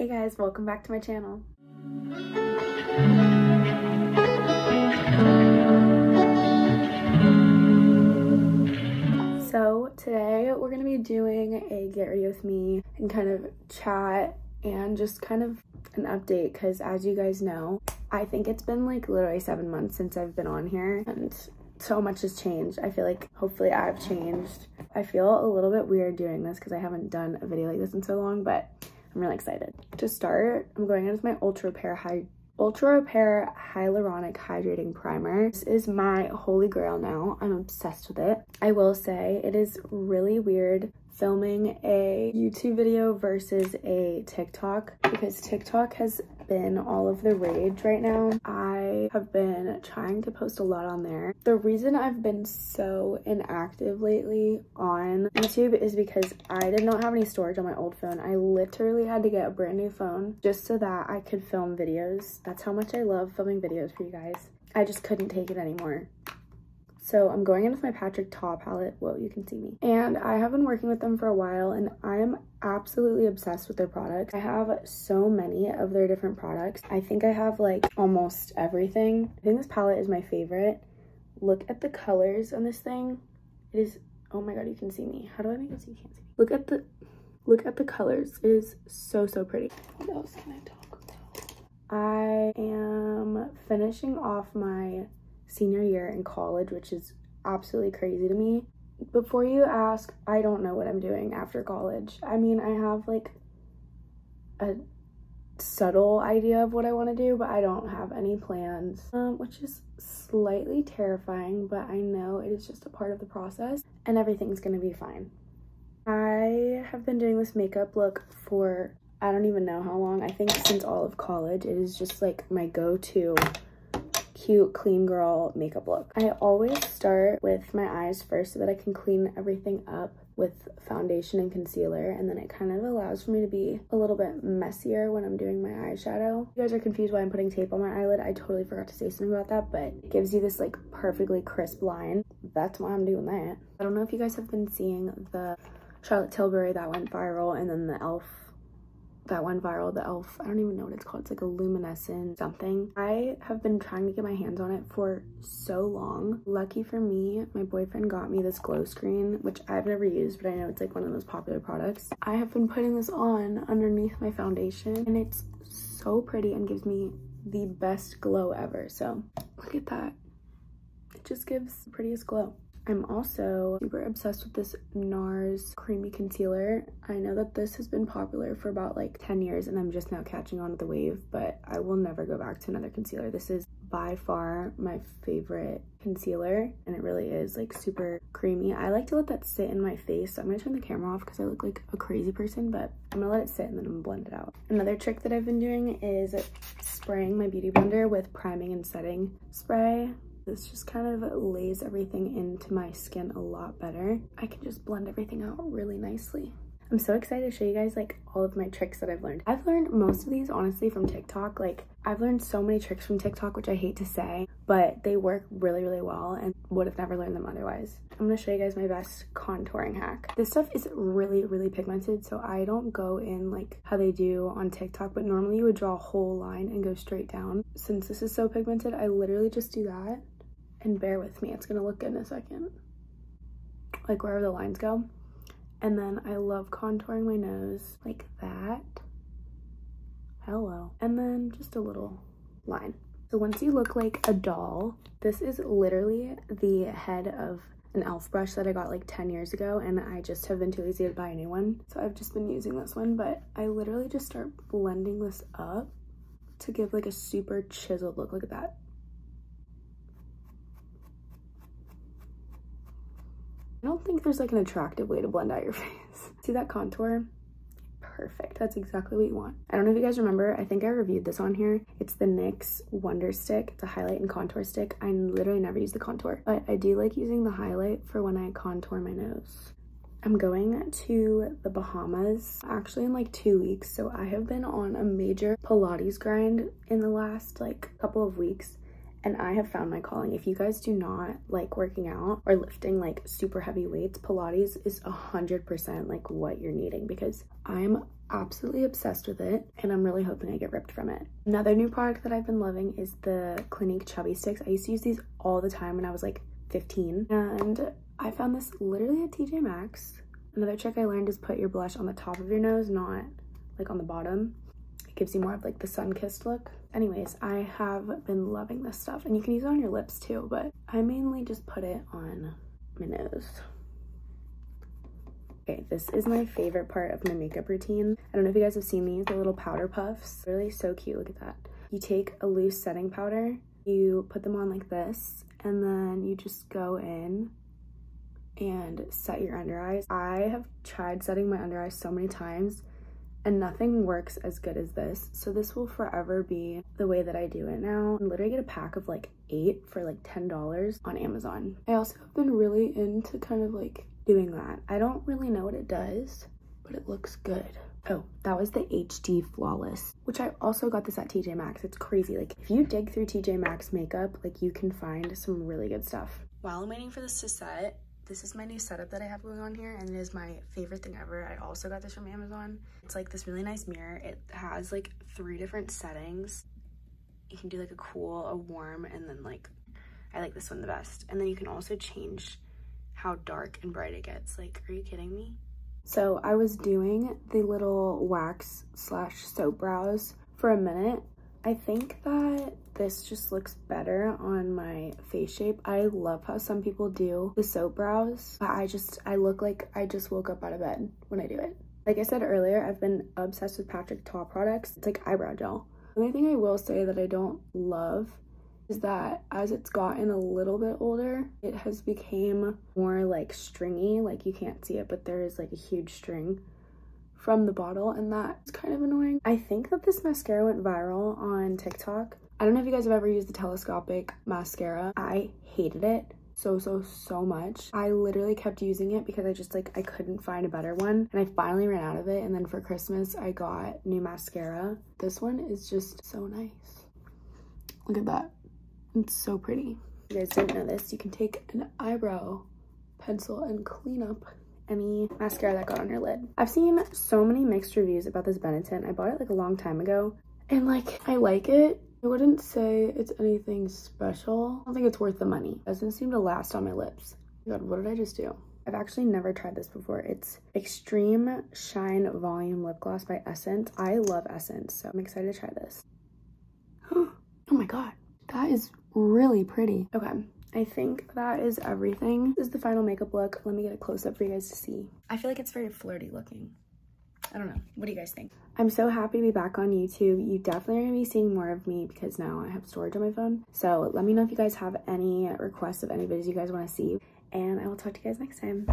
Hey guys, welcome back to my channel. So today we're gonna be doing a get ready with me and kind of chat and just kind of an update because as you guys know, I think it's been like literally seven months since I've been on here and so much has changed. I feel like hopefully I've changed. I feel a little bit weird doing this because I haven't done a video like this in so long, but I'm really excited. To start, I'm going in with my Ultra Repair High Ultra Repair Hyaluronic Hydrating Primer. This is my holy grail now. I'm obsessed with it. I will say it is really weird filming a YouTube video versus a TikTok because TikTok has been all of the rage right now. I have been trying to post a lot on there. The reason I've been so inactive lately on YouTube is because I did not have any storage on my old phone. I literally had to get a brand new phone just so that I could film videos. That's how much I love filming videos for you guys. I just couldn't take it anymore. So I'm going in with my Patrick Ta palette. Whoa, you can see me. And I have been working with them for a while and I'm absolutely obsessed with their products. I have so many of their different products. I think I have like almost everything. I think this palette is my favorite. Look at the colors on this thing. It is, oh my God, you can see me. How do I make it so you can't see me? Look at the, look at the colors. It is so, so pretty. What else can I talk about? I am finishing off my senior year in college, which is absolutely crazy to me. Before you ask, I don't know what I'm doing after college. I mean, I have like a subtle idea of what I want to do, but I don't have any plans, um, which is slightly terrifying, but I know it is just a part of the process and everything's going to be fine. I have been doing this makeup look for I don't even know how long. I think since all of college. It is just like my go-to cute clean girl makeup look. I always start with my eyes first so that I can clean everything up with foundation and concealer and then it kind of allows for me to be a little bit messier when I'm doing my eyeshadow. If you guys are confused why I'm putting tape on my eyelid, I totally forgot to say something about that, but it gives you this like perfectly crisp line. That's why I'm doing that. I don't know if you guys have been seeing the Charlotte Tilbury that went viral and then the e.l.f that went viral, the e.l.f. I don't even know what it's called. It's like a luminescent something. I have been trying to get my hands on it for so long. Lucky for me, my boyfriend got me this glow screen, which I've never used, but I know it's like one of those popular products. I have been putting this on underneath my foundation and it's so pretty and gives me the best glow ever. So look at that. It just gives the prettiest glow. I'm also super obsessed with this NARS creamy concealer. I know that this has been popular for about like 10 years and I'm just now catching on to the wave, but I will never go back to another concealer. This is by far my favorite concealer and it really is like super creamy. I like to let that sit in my face. So I'm gonna turn the camera off because I look like a crazy person, but I'm gonna let it sit and then I'm gonna blend it out. Another trick that I've been doing is spraying my beauty blender with priming and setting spray this just kind of lays everything into my skin a lot better. I can just blend everything out really nicely. I'm so excited to show you guys like all of my tricks that I've learned. I've learned most of these honestly from TikTok. Like I've learned so many tricks from TikTok, which I hate to say, but they work really, really well and would have never learned them otherwise. I'm gonna show you guys my best contouring hack. This stuff is really, really pigmented, so I don't go in like how they do on TikTok, but normally you would draw a whole line and go straight down. Since this is so pigmented, I literally just do that and bear with me it's gonna look good in a second. Like wherever the lines go. And then I love contouring my nose like that. Hello. And then just a little line. So once you look like a doll this is literally the head of an elf brush that I got like 10 years ago and I just have been too lazy to buy a new one. So I've just been using this one but I literally just start blending this up to give like a super chiseled look. Look at that I don't think there's like an attractive way to blend out your face. See that contour? Perfect. That's exactly what you want. I don't know if you guys remember, I think I reviewed this on here. It's the NYX Wonder Stick. It's a highlight and contour stick. I literally never use the contour, but I do like using the highlight for when I contour my nose. I'm going to the Bahamas actually in like two weeks. So I have been on a major Pilates grind in the last like couple of weeks and I have found my calling. If you guys do not like working out or lifting like super heavy weights, Pilates is a hundred percent like what you're needing because I'm absolutely obsessed with it and I'm really hoping I get ripped from it. Another new product that I've been loving is the Clinique Chubby Sticks. I used to use these all the time when I was like 15 and I found this literally at TJ Maxx. Another trick I learned is put your blush on the top of your nose, not like on the bottom. It gives you more of like the sun-kissed look. Anyways, I have been loving this stuff and you can use it on your lips too, but I mainly just put it on my nose. Okay, this is my favorite part of my makeup routine. I don't know if you guys have seen these, the little powder puffs. Really so cute, look at that. You take a loose setting powder, you put them on like this, and then you just go in and set your under eyes. I have tried setting my under eyes so many times and nothing works as good as this. So this will forever be the way that I do it now. I literally get a pack of like eight for like $10 on Amazon. I also have been really into kind of like doing that. I don't really know what it does, but it looks good. Oh, that was the HD Flawless, which I also got this at TJ Maxx. It's crazy. Like if you dig through TJ Maxx makeup, like you can find some really good stuff. While I'm waiting for this to set, this is my new setup that I have going on here and it is my favorite thing ever. I also got this from Amazon. It's like this really nice mirror. It has like three different settings. You can do like a cool, a warm, and then like, I like this one the best. And then you can also change how dark and bright it gets. Like, are you kidding me? So I was doing the little wax slash soap brows for a minute I think that this just looks better on my face shape. I love how some people do the soap brows, but I just, I look like I just woke up out of bed when I do it. Like I said earlier, I've been obsessed with Patrick Ta products. It's like eyebrow gel. The only thing I will say that I don't love is that as it's gotten a little bit older, it has become more like stringy. Like you can't see it, but there is like a huge string from the bottle and that's kind of annoying. I think that this mascara went viral on TikTok. I don't know if you guys have ever used the telescopic mascara. I hated it so so so much i literally kept using it because i just like i couldn't find a better one and i finally ran out of it and then for christmas i got new mascara this one is just so nice look at that it's so pretty you guys didn't know this you can take an eyebrow pencil and clean up any mascara that got on your lid. I've seen so many mixed reviews about this Benetint. I bought it like a long time ago and like I like it. I wouldn't say it's anything special. I don't think it's worth the money. It doesn't seem to last on my lips. God, what did I just do? I've actually never tried this before. It's Extreme Shine Volume Lip Gloss by Essence. I love Essence, so I'm excited to try this. oh my god, that is really pretty. Okay, I think that is everything. This is the final makeup look. Let me get a close up for you guys to see. I feel like it's very flirty looking. I don't know. What do you guys think? I'm so happy to be back on YouTube. You definitely are going to be seeing more of me because now I have storage on my phone. So let me know if you guys have any requests of any videos you guys want to see. And I will talk to you guys next time.